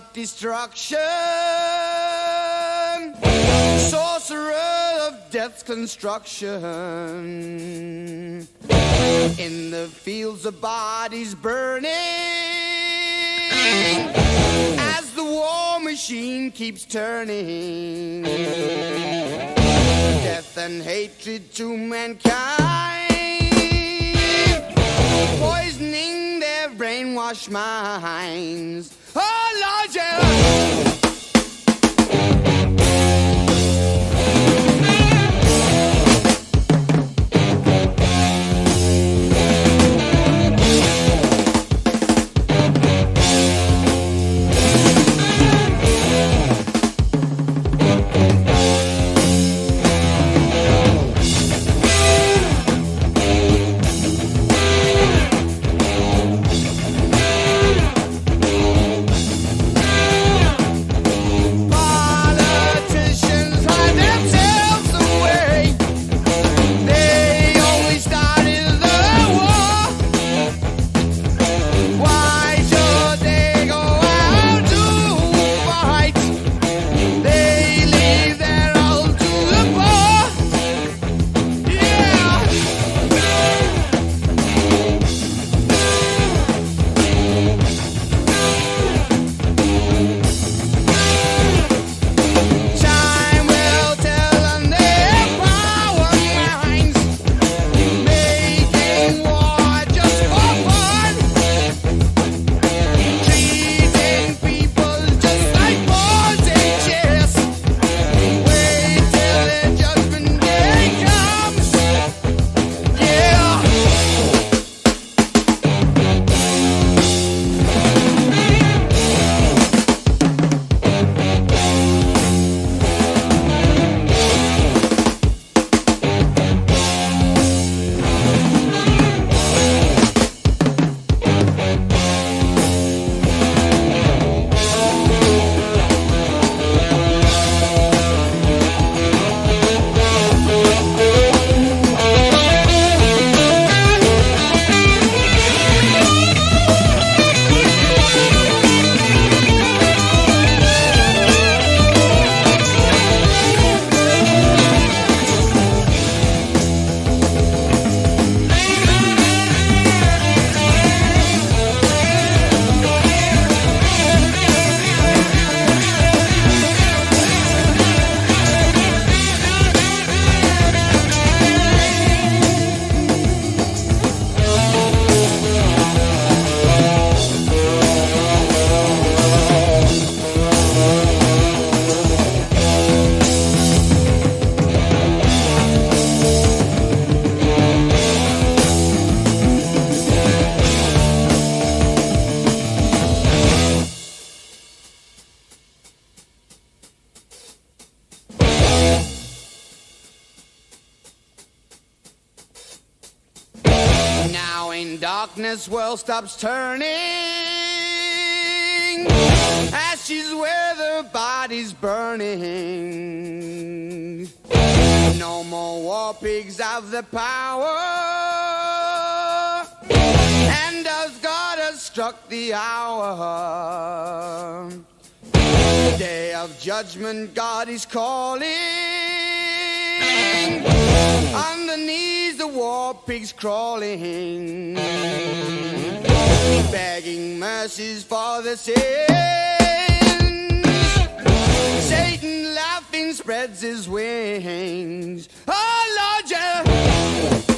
plot destruction, sorcerer of death's construction. In the fields of bodies burning, as the war machine keeps turning. Death and hatred to mankind, brainwashed minds. Oh Lord, yeah. Darkness, world stops turning. Ashes where the body's burning. No more war pigs have the power. And as God has struck the hour. Day of judgment, God is calling. On the war pigs crawling, begging mercies for the sins. Satan laughing spreads his wings. Oh Lord, yeah.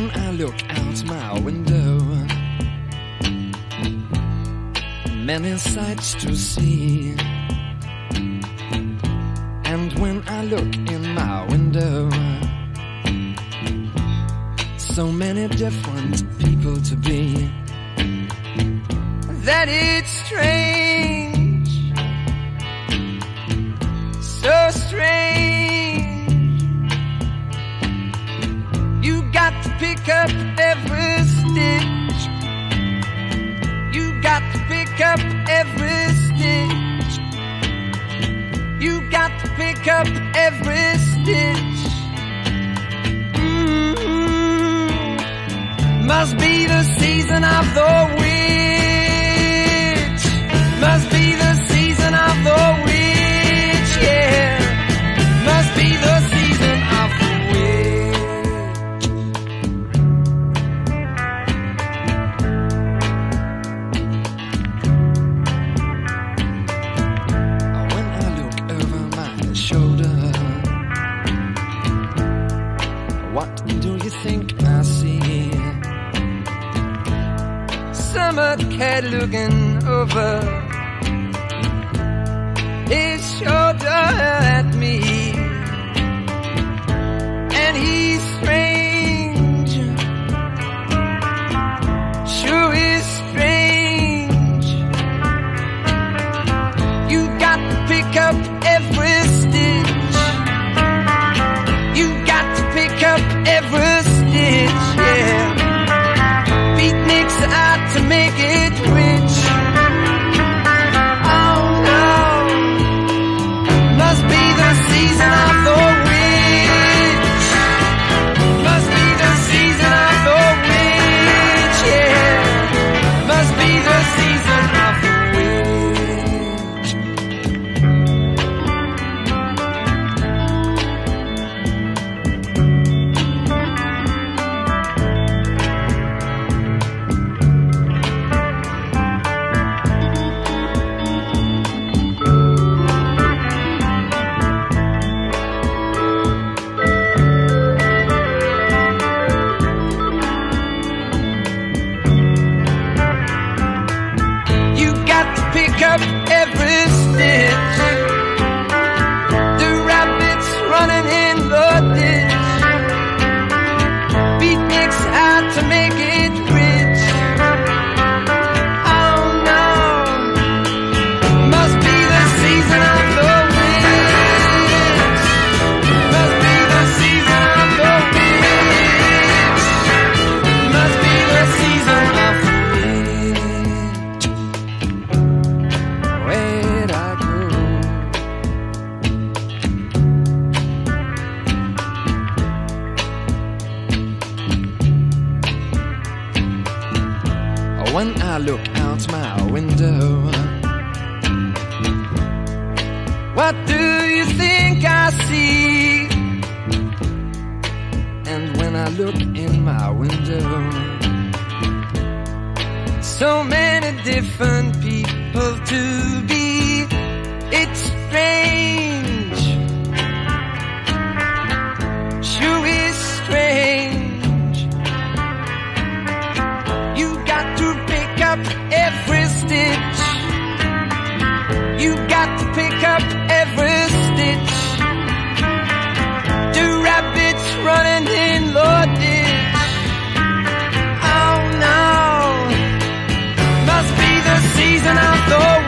Look out my window, many sights to see. And when I look in my window, so many different people to be that it's strange, so strange. Pick up every stitch. You got to pick up every stitch. You got to pick up every stitch. Mm-hmm. Must be the season of the witch. Must be the season of the witch, yeah. Must be the Summer cat looking over out my window, What do you think I see? and when I look in my window, So many different people to be. It's strange. The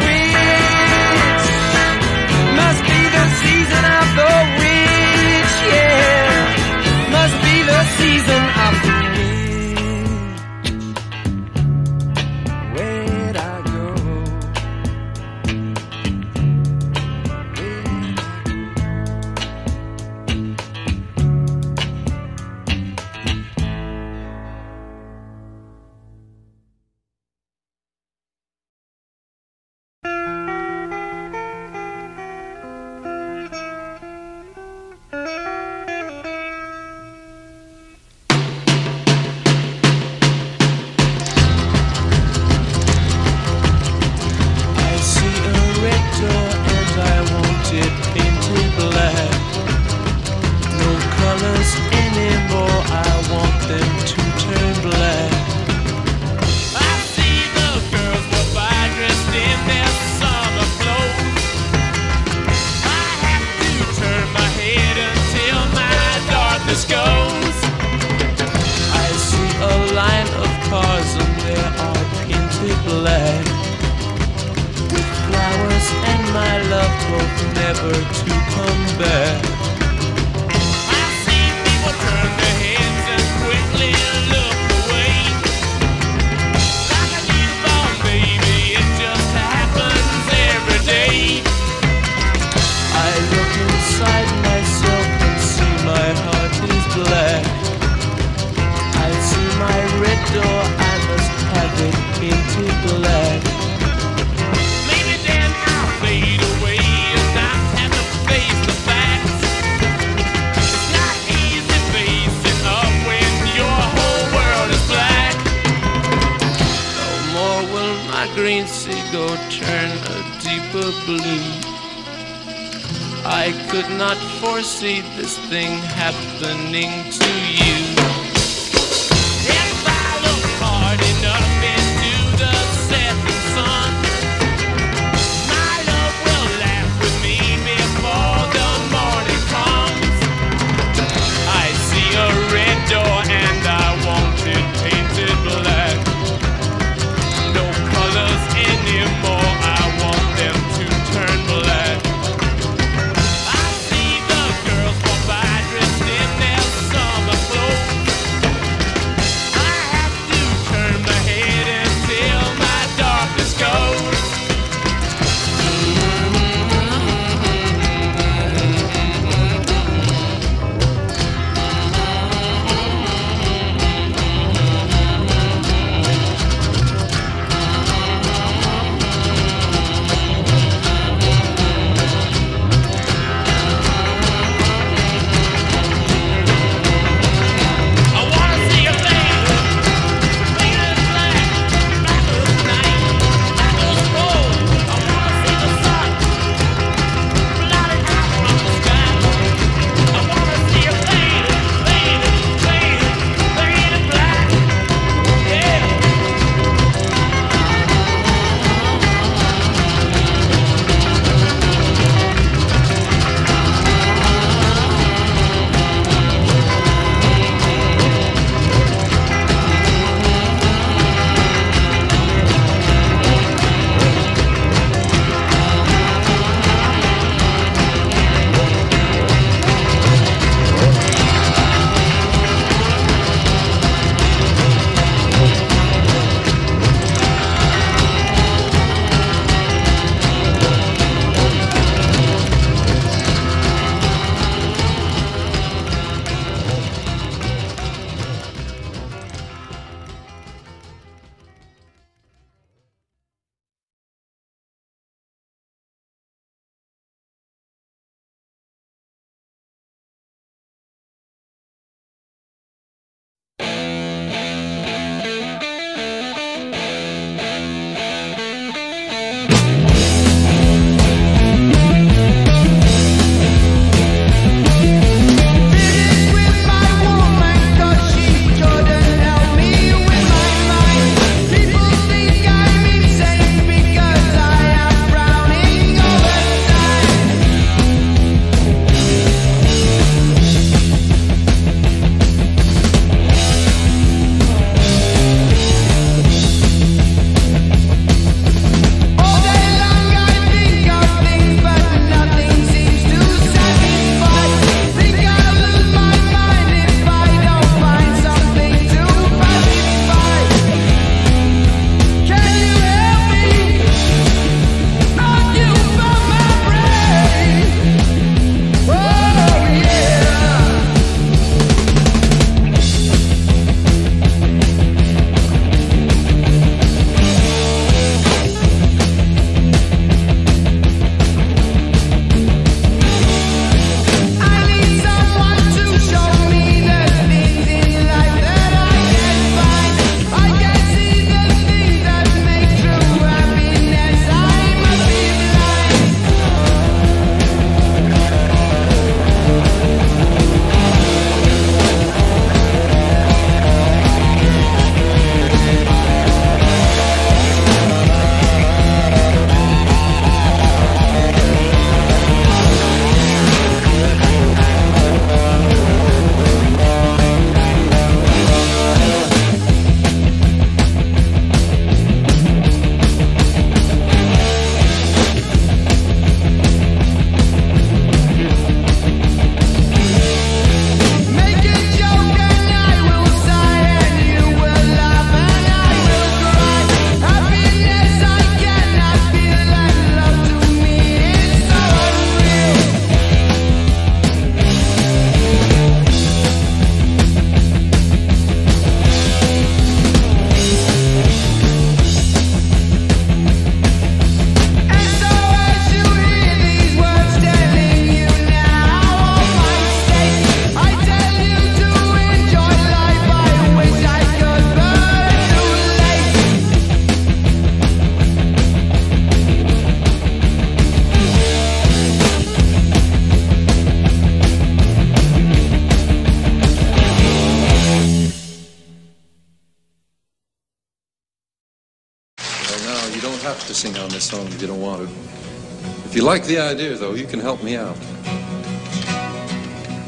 like the idea, though, you can help me out.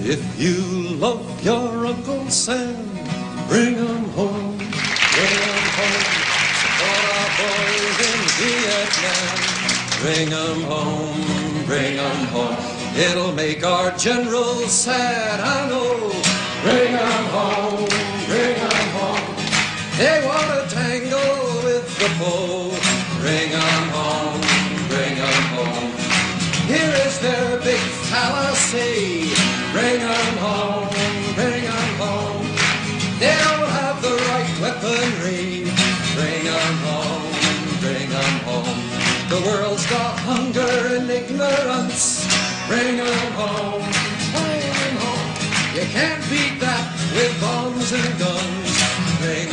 If you love your Uncle Sam, bring him home, bring him home. Support our boys in Vietnam. Bring him home, bring him home. It'll make our generals sad, I know. Bring him home, bring him home. They want to tangle with the foe. Ignorance. Bring 'em home, bring 'em home. You can't beat that with bombs and guns. Bring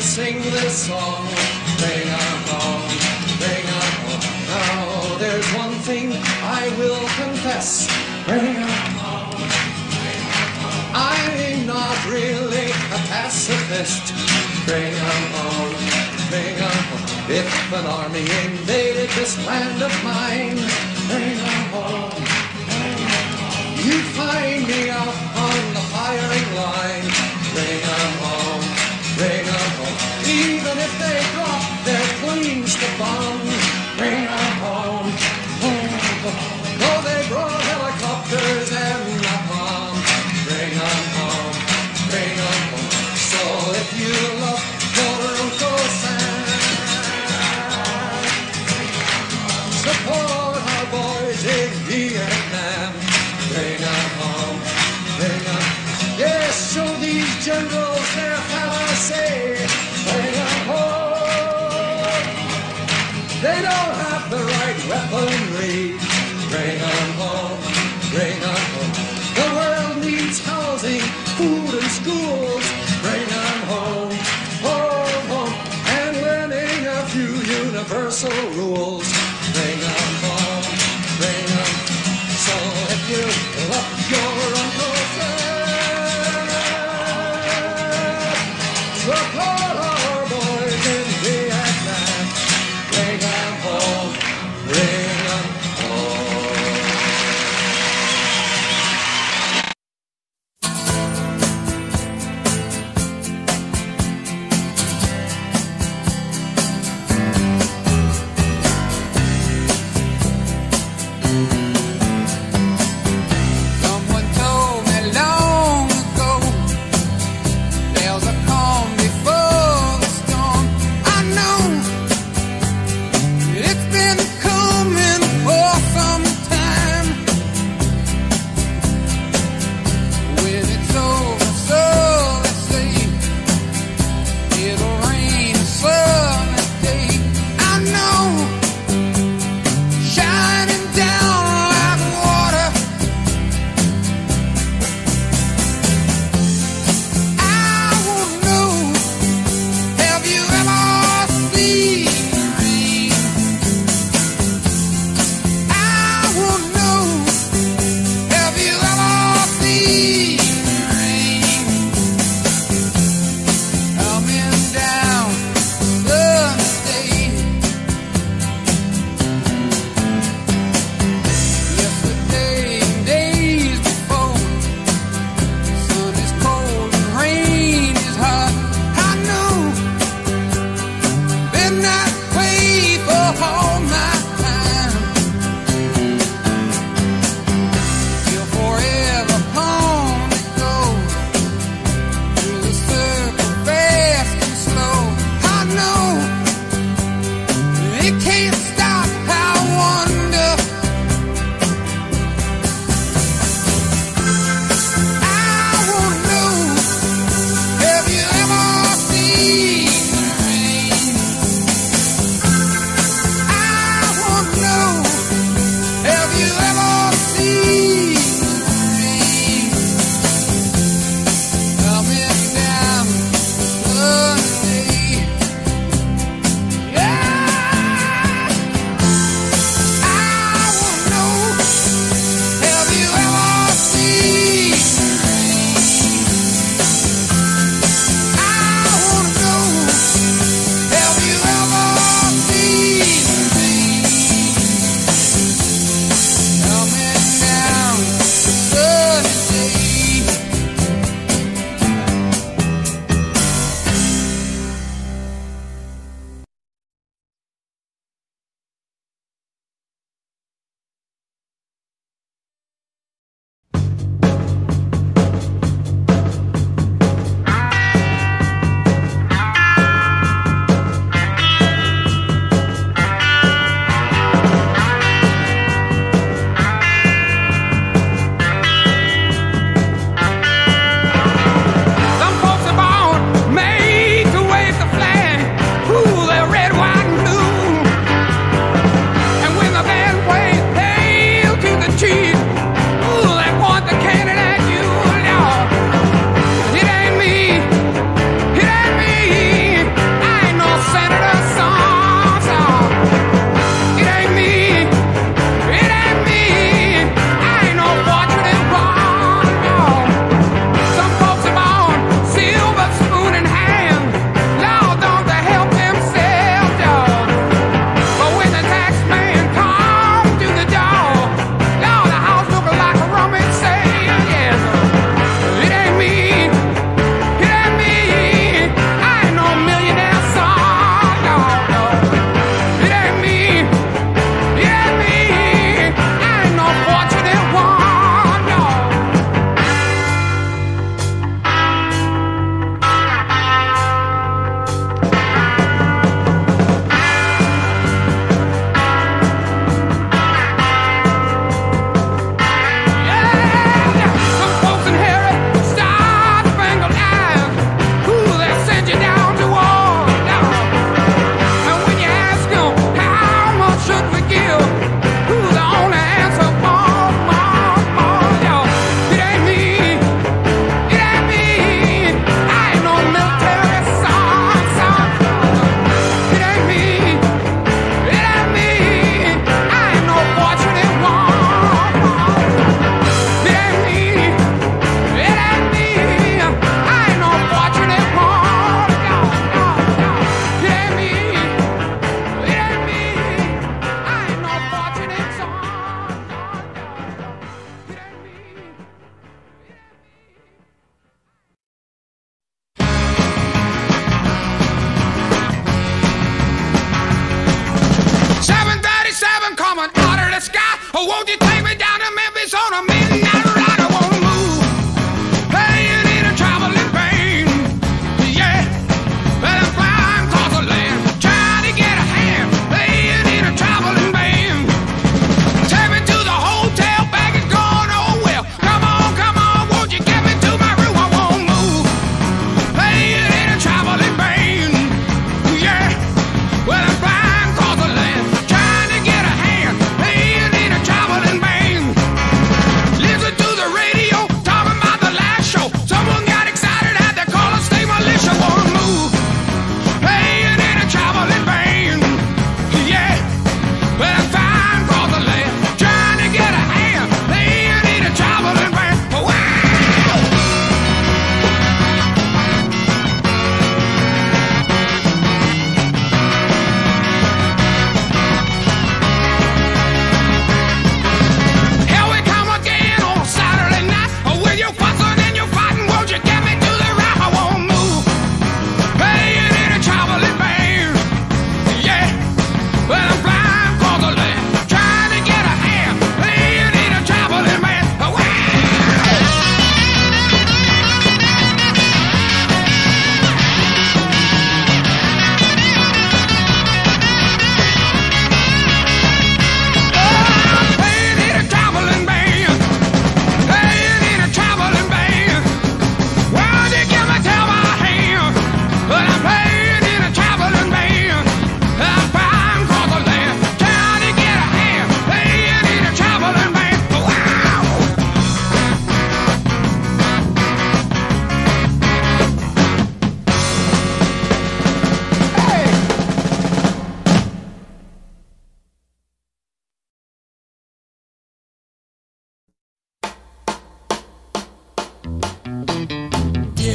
sing this song. Bring 'em home, bring home. Now there's one thing I will confess. Bring 'em home. I'm not really a pacifist. Bring 'em home, bring home. If an army invaded this land of mine, bring 'em home. You'd find me out on the firing line. Bring 'em home, bring 'em they drop their planes to bomb, bring 'em home. home, home.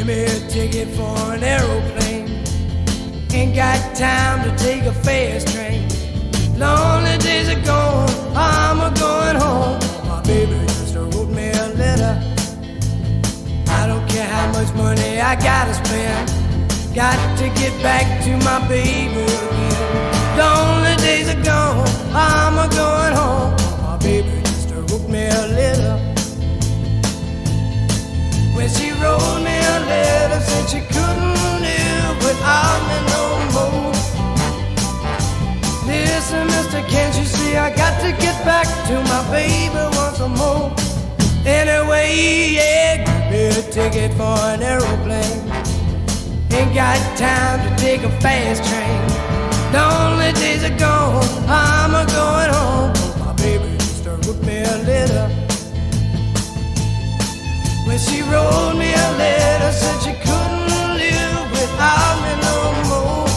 Me a ticket for an aeroplane. Ain't got time to take a fast train. Lonely days are gone, I'm a going home. My baby just wrote me a letter. I don't care how much money I gotta spend. Got to get back to my baby again. Lonely days are gone, I'm a going home. My baby just wrote me a letter. She wrote me a letter, said she couldn't live without me no more. Listen, mister, can't you see I got to get back to my baby once more? Anyway, yeah, give me a ticket for an aeroplane. Ain't got time to take a fast train. Lonely days are gone, I'm a going home. My baby just wrote me a letter. When she wrote me a letter, said she couldn't live without me no more.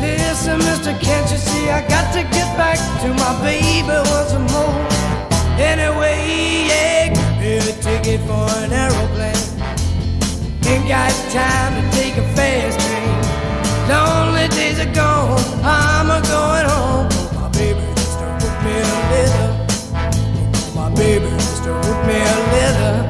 Listen, mister, can't you see I got to get back to my baby once more? Anyway, yeah, give a ticket for an aeroplane. Ain't got time to take a fast train. Lonely days are gone, I'm a going home. My baby just wrote me a letter. My baby just wrote me a letter.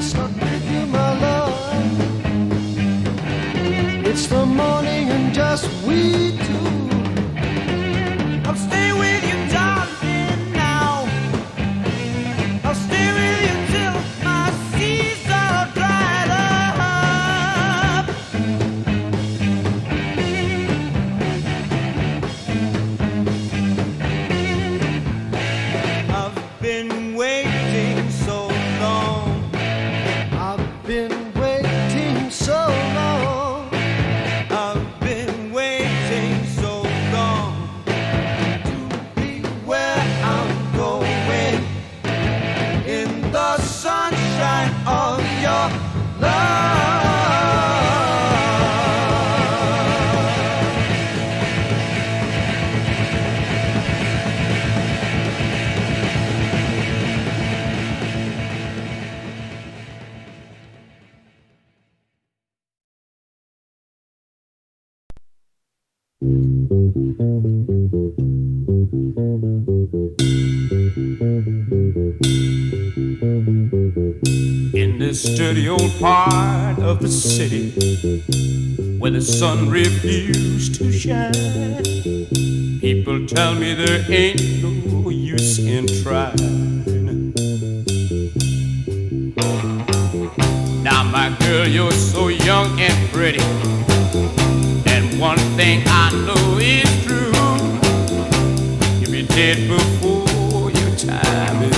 Christmas. dirty old part of the city where the sun refused to shine. People tell me there ain't no use in trying. Now, my girl, you're so young and pretty. And one thing I know is true you'll be dead before your time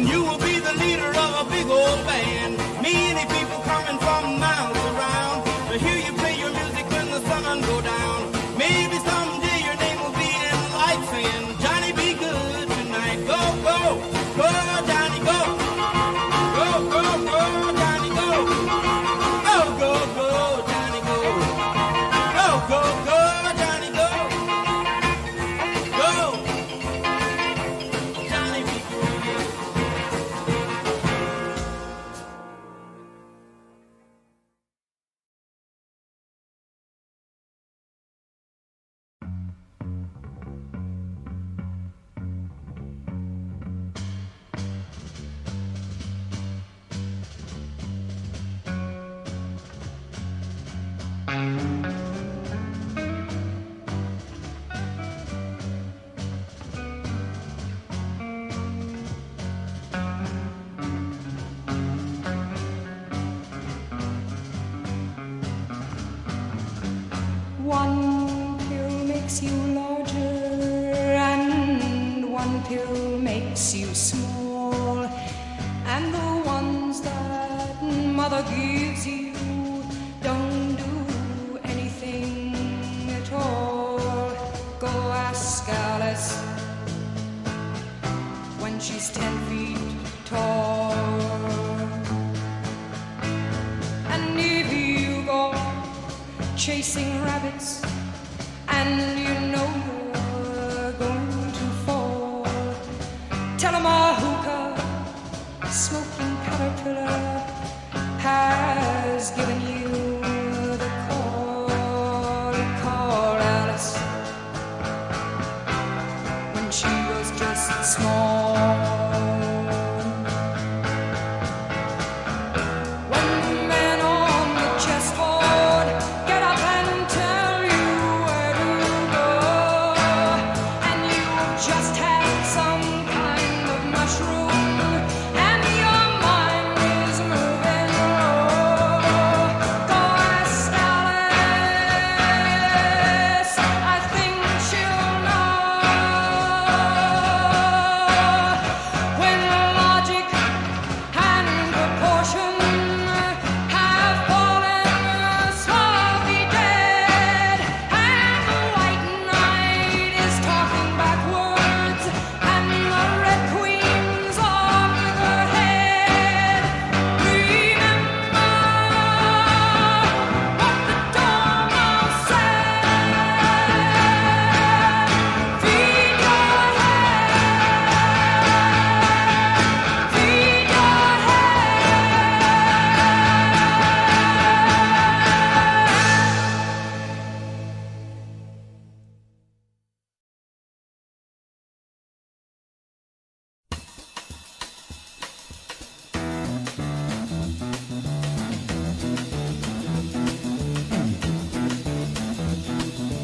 and you will be the leader of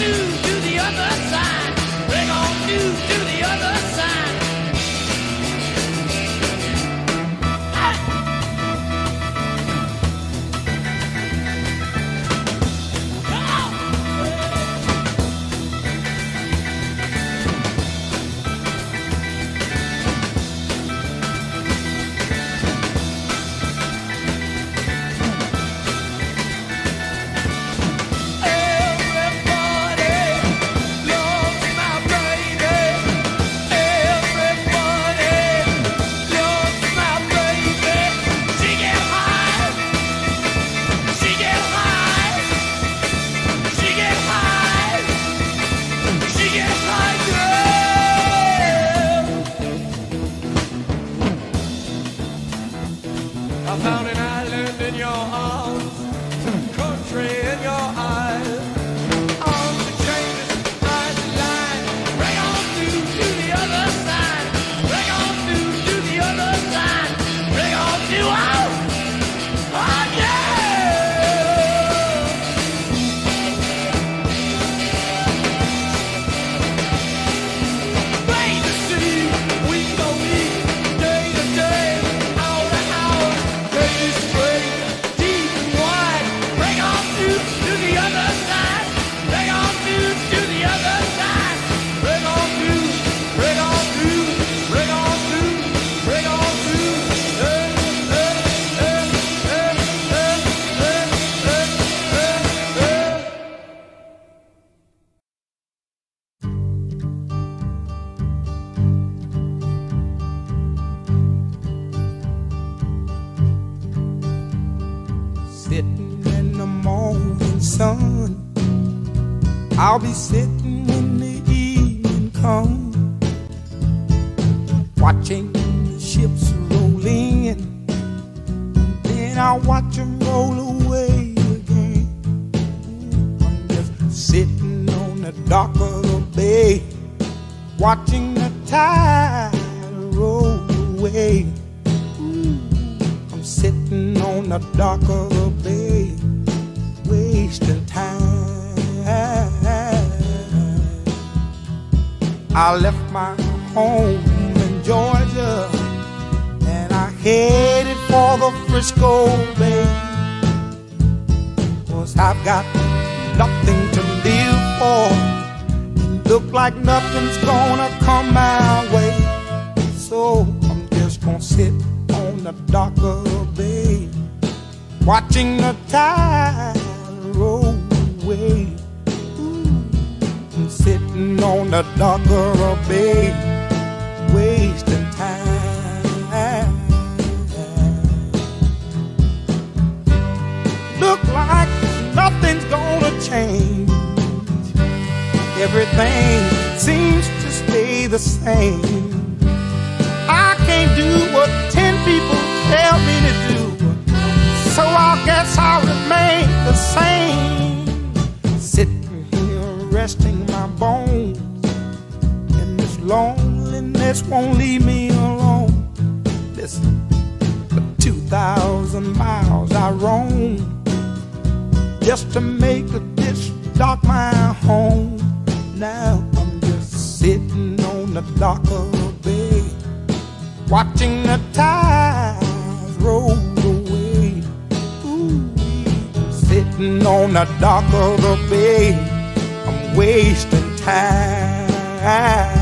new to the other side. We're gonna do. Nothing to live for. Look like nothing's gonna come my way. So I'm just gonna sit on the dock of the bay, watching the tide roll away. Ooh, I'm sitting on the dock of the bay, wasting nothing's gonna change. Everything seems to stay the same. I can't do what ten people tell me to do. So I guess I'll remain the same. Sitting here resting my bones. And this loneliness won't leave me alone. Listen, for 2,000 miles I roam just to make this dock my home. Now I'm just sitting on the dock of the bay, watching the tides roll away. Ooh, sitting on the dock of the bay, I'm wasting time.